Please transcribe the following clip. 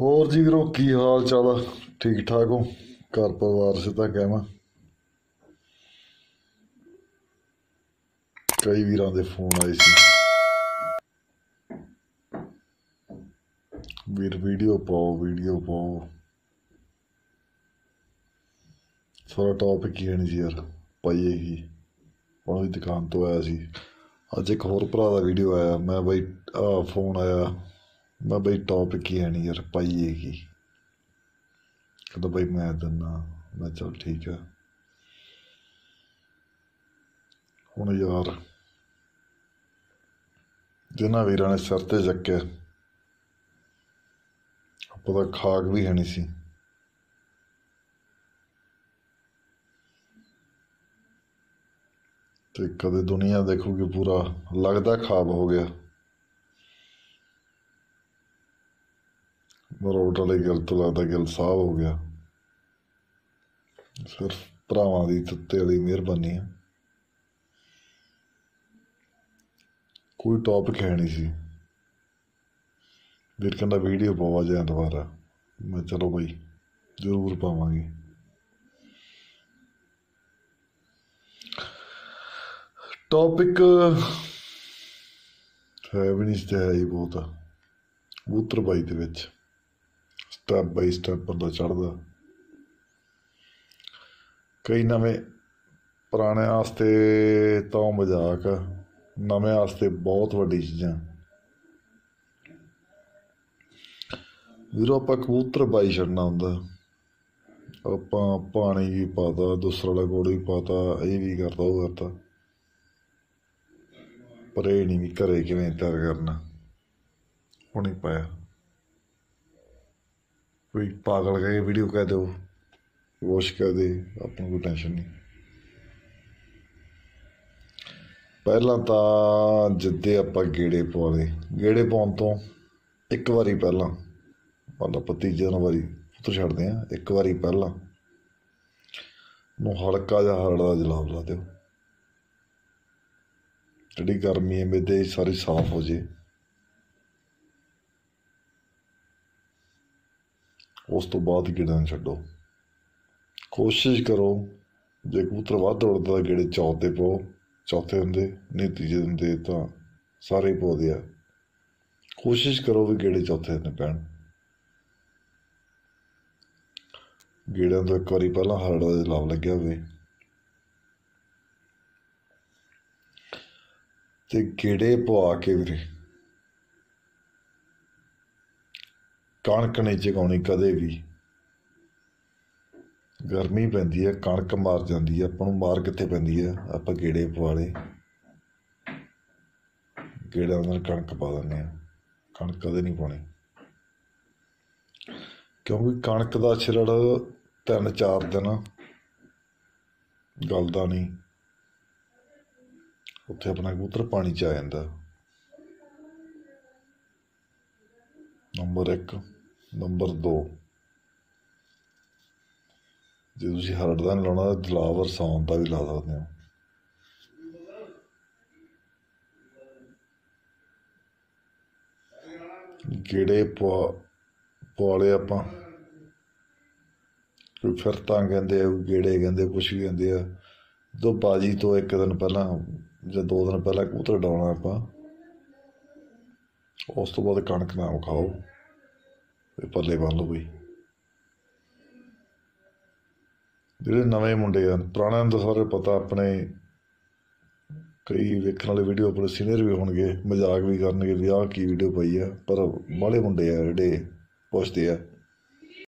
ਹੋਰ ਜੀ ਵੀਰੋ, ਕੀ ਹਾਲ ਚਾਲ ਆ? ਠੀਕ ਠਾਕ ਹੋ? ਘਰ ਪਰਿਵਾਰ ਸਿੱਧਾ ਤਾਂ ਕਹਿਵਾਂ ਕਈ ਵੀਰਾਂ ਦੇ ਫੋਨ ਆਏ ਸੀ। ਵੀਰ, ਵੀਡੀਓ ਪਾਓ ਵੀਡੀਓ ਪਾਓ। ਸਾਰਾ ਟੌਪਿਕ ਹੀ ਹੈ ਨਹੀਂ ਸੀ ਯਾਰ, ਪਾਈਏ ਕੀ ਉਹਨਾਂ ਦੀ ਦੁਕਾਨ ਤੋਂ ਆਇਆ ਸੀ। ਅੱਜ ਇੱਕ ਹੋਰ ਭਰਾ ਦਾ ਵੀਡੀਓ ਆਇਆ। ਮੈਂ ਬਈ ਆ ਫੋਨ ਆਇਆ। ਮੈਂ ਬਈ ਟੌਪਿਕ ਹੀ ਹੈ ਨਹੀਂ ਯਾਰ ਪਾਈਏ ਕੀ ਕਹਿੰਦਾ ਬਈ ਮੈਂ ਦਿੰਦਾ, ਮੈਂ ਚਲ ਠੀਕ ਆ। ਹੁਣ ਯਾਰ, ਜਿਨ੍ਹਾਂ ਵੀਰਾਂ ਨੇ ਸਿਰ ਤੇ ਚੱਕਿਆ, ਆਪਾਂ ਦਾ ਖਾਕ ਵੀ ਹੈ ਨਹੀਂ ਸੀ। ਤੇ ਕਦੇ ਦੁਨੀਆ ਦੇਖੂਗੀ ਪੂਰਾ, ਲੱਗਦਾ ਖਾਬ ਹੋ ਗਿਆ। ਮਰੋਟ ਵਾਲੇ ਗੱਲ ਤੋਂ ਲੱਗਦਾ ਗੱਲ ਸਾਹ ਹੋ ਗਿਆ। ਸਿਰਫ ਭਰਾਵਾਂ ਦੀ ਤੱਤੇ ਵਾਲੀ ਮਿਹਰਬਾਨੀ ਹੈ ਕੋਈ ਟੌਪਿਕ ਹੈ ਨਹੀਂ ਸੀ। ਵੀਰ ਕਹਿੰਦਾ ਵੀਡੀਓ ਪਾਵਾ ਜਾਂ ਦੁਬਾਰਾ। ਮੈਂ ਚਲੋ ਬਈ, ਜ਼ਰੂਰ ਪਾਵਾਂਗੇ। ਟੌਪਿਕ ਹੈ ਵੀ ਨਹੀਂ ਸੀ ਹੈ ਹੀ ਬਹੁਤ ਕਬੂਤਰ ਬਾਈ ਦੇ ਵਿੱਚ। ਸਟੈਪ ਬਾਈ ਸਟੈਪ ਬੰਦਾ ਚੜਦਾ ਕਈ ਨਵੇਂ ਪੁਰਾਣੇ ਵਾਸਤੇ ਤਾਂ ਮਜ਼ਾਕ ਨਵੇਂ ਵਾਸਤੇ ਬਹੁਤ ਵੱਡੀ ਚੀਜ਼ਾਂ। ਵੀਰੋ, ਆਪਾਂ ਕਬੂਤਰ ਬਾਈ ਛੱਡਣਾ ਹੁੰਦਾ। ਆਪਾਂ ਪਾਣੀ ਵੀ ਪਾਤਾ, ਦੂਸਰਾ ਵਾਲਾ ਗੋੜ ਵੀ ਪਾਤਾ, ਇਹ ਵੀ ਕਰਤਾ, ਉਹ ਕਰਤਾ। ਪਰ ਇਹ ਨਹੀਂ ਵੀ ਘਰੇ ਕਿਵੇਂ ਤਿਆਰ ਕਰਨਾ। ਹੁਣੇ ਪਾਇਆ। ਕੋਈ ਪਾਗਲ ਕਹੇ ਵੀਡੀਓ ਕਹਿ ਦਿਓ ਵਾਸ਼ ਕਰ ਦੇ, ਆਪਾਂ ਨੂੰ ਕੋਈ ਟੈਨਸ਼ਨ ਨਹੀਂ। ਪਹਿਲਾਂ ਤਾਂ ਜਿੱਦੇ ਆਪਾਂ ਗੇੜੇ ਪਵਾਲੇ ਗੇੜੇ ਪਾਉਣ ਤੋਂ ਇੱਕ ਵਾਰੀ ਪਹਿਲਾਂ ਮਤਲਬ ਪਤੀਜੇ ਦਿਨ ਵਾਰੀ ਪੁੱਤਰ ਛੱਡਦੇ ਆ, ਇੱਕ ਵਾਰੀ ਪਹਿਲਾਂ ਨੂੰ ਹਲਕਾ ਜਿਹਾ ਹਰੜਾ ਜਲਾਬ ਲਾ ਦਿਓ। ਜਿਹੜੀ ਗਰਮੀ ਹੈ ਮੇਦੇ ਸਾਰੀ ਸਾਫ਼ ਹੋ ਜੇ। ਉਸ ਤੋਂ ਬਾਅਦ ਗੇੜਾ ਨੂੰ ਛੱਡੋ। ਕੋਸ਼ਿਸ਼ ਕਰੋ, ਜੇ ਕਬੂਤਰ ਵੱਧ ਉੜਦਾ ਤਾਂ ਗੇੜੇ ਚੌਥੇ ਪਾਓ। ਚੌਥੇ ਹੁੰਦੇ, ਨਹੀਂ ਤੀਜੇ ਹੁੰਦੇ ਤਾਂ ਸਾਰੇ ਹੀ ਪਾਉਂਦੇ ਆ। ਕੋਸ਼ਿਸ਼ ਕਰੋ ਵੀ ਗੇੜੇ ਚੌਥੇ ਦਿਨ ਪੈਣ। ਗੇੜਿਆਂ ਦਾ ਇੱਕ ਵਾਰੀ ਪਹਿਲਾਂ ਹਰੜਾ ਦਾ ਜਲਾਬ ਲੱਗਿਆ ਹੋਵੇ। ਤੇ ਗੇੜੇ ਪਵਾ ਕੇ ਵੀਰੇ ਕਣਕ ਨਹੀਂ ਚਗਾਉਣੀ ਕਦੇ ਵੀ। ਗਰਮੀ ਪੈਂਦੀ ਹੈ, ਕਣਕ ਮਾਰ ਜਾਂਦੀ ਹੈ, ਆਪਾਂ ਨੂੰ ਮਾਰ ਕਿੱਥੇ ਪੈਂਦੀ ਹੈ? ਆਪਾਂ ਗੇੜੇ ਪਵਾ ਲਏ। ਗੇੜਿਆਂ ਨਾਲ ਕਣਕ ਪਾ ਦਿੰਦੇ ਆ ਕਣਕ ਕਦੇ ਨਹੀਂ ਪਾਉਣੀ। ਕਿਉਂਕਿ ਕਣਕ ਦਾ ਛਿਲੜ ਤਿੰਨ ਚਾਰ ਦਿਨ ਗਲਦਾ ਨਹੀਂ। ਉੱਥੇ ਆਪਣਾ ਕਬੂਤਰ ਪਾਣੀ 'ਚ ਆ ਜਾਂਦਾ। ਨੰਬਰ 1 ਨੰਬਰ 2 ਜੇ ਤੁਸੀਂ ਹਰੜ ਦਾ ਨੀ ਲਾਉਣਾ, ਤਾਂ ਦਲਾਵਰ ਸੌਣ ਦਾ ਵੀ ਲਾ ਸਕਦੇ ਹੋ। ਗੇੜੇ ਪਵਾ ਪਵਾਲੇ ਆਪਾਂ? ਕੋਈ ਫਿਰ ਤਾਂ ਕਹਿੰਦੇ ਆ ਗੇੜੇ ਕਹਿੰਦੇ ਕੁਛ ਵੀ ਕਹਿੰਦੇ ਆ। ਜਦੋਂ ਬਾਜੀ ਤੋਂ ਇੱਕ ਦਿਨ ਪਹਿਲਾਂ ਜਾਂ ਦੋ ਦਿਨ ਪਹਿਲਾਂ ਕਬੂਤਰ ਡਾਉਣਾ ਆਪਾਂ। ਉਸ ਤੋਂ ਬਾਅਦ ਕਣਕ ਨਾ ਖਾਓ। ਤੇ ਪੱਲੇ ਬੰਨ ਲਓ ਬਈ ਜਿਹੜੇ ਨਵੇਂ ਮੁੰਡੇ ਆ ਪੁਰਾਣਿਆਂ ਨੂੰ ਤਾਂ ਸਾਰੇ ਪਤਾ, ਆਪਣੇ ਕਈ ਵੇਖਣ ਵਾਲੇ ਵੀਡੀਓ ਆਪਣੇ ਸੀਨੀਅਰ ਵੀ ਹੋਣਗੇ, ਮਜ਼ਾਕ ਵੀ ਕਰਨਗੇ ਵੀ ਆਹ ਕੀ ਵੀਡੀਓ ਪਾਈ ਆ, ਪਰ ਬਾਹਲੇ ਮੁੰਡੇ ਆ ਜਿਹੜੇ ਪੁੱਛਦੇ ਆ।